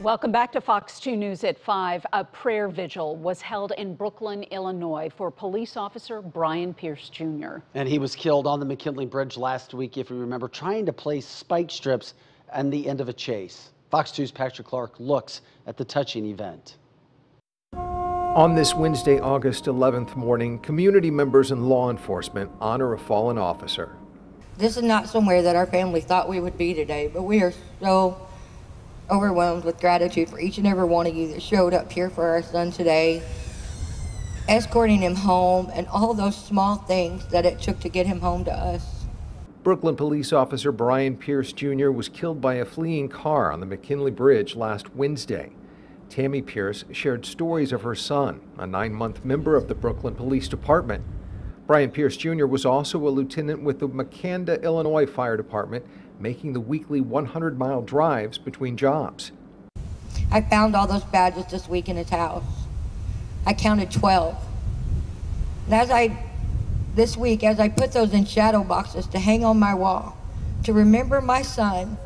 Welcome back to Fox 2 News at 5. A prayer vigil was held in Brooklyn, Illinois for police officer Brian Pierce Jr. And he was killed on the McKinley Bridge last week, if you remember, trying to place spike strips on the end of a chase. Fox 2's Patrick Clark looks at the touching event. On this Wednesday, August 11th morning, community members and law enforcement honor a fallen officer. This is not somewhere that our family thought we would be today, but we are so overwhelmed with gratitude for each and every one of you that showed up here for our son today, escorting him home, and all those small things that it took to get him home to us. Brooklyn police officer Brian Pierce Jr. was killed by a fleeing car on the McKinley Bridge last Wednesday. Tammy Pierce shared stories of her son, a nine month member of the Brooklyn Police Department. Brian Pierce Jr. was also a lieutenant with the Makanda, Illinois Fire Department, making the weekly 100 mile drives between jobs. I found all those badges this week in his house. I counted 12. And as I, this week, as I put those in shadow boxes to hang on my wall, to remember my son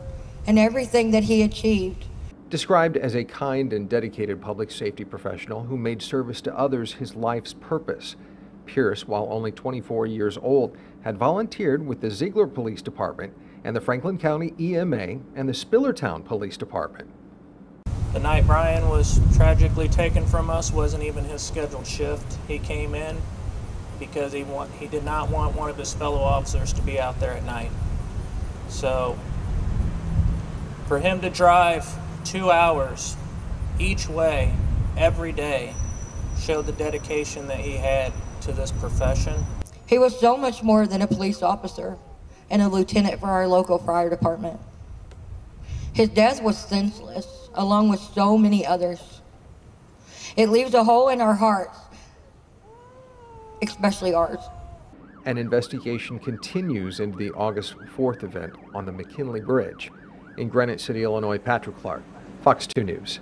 and everything that he achieved, Described as a kind and dedicated public safety professional who made service to others his life's purpose, Pierce, while only 24 years old, had volunteered with the Zeigler Police Department and the Franklin County EMA and the Spillertown Police Department. The night Brian was tragically taken from us wasn't even his scheduled shift. He came in because he want he did not want one of his fellow officers to be out there at night. So for him to drive two hours each way every day showed the dedication that he had to this profession. he was so much more than a police officer and a lieutenant for our local fire department. His death was senseless, along with so many others. It leaves a hole in our hearts, especially ours. An investigation continues into the August 4th event on the McKinley Bridge. In Granite City, Illinois, Patrick Clark, Fox 2 News.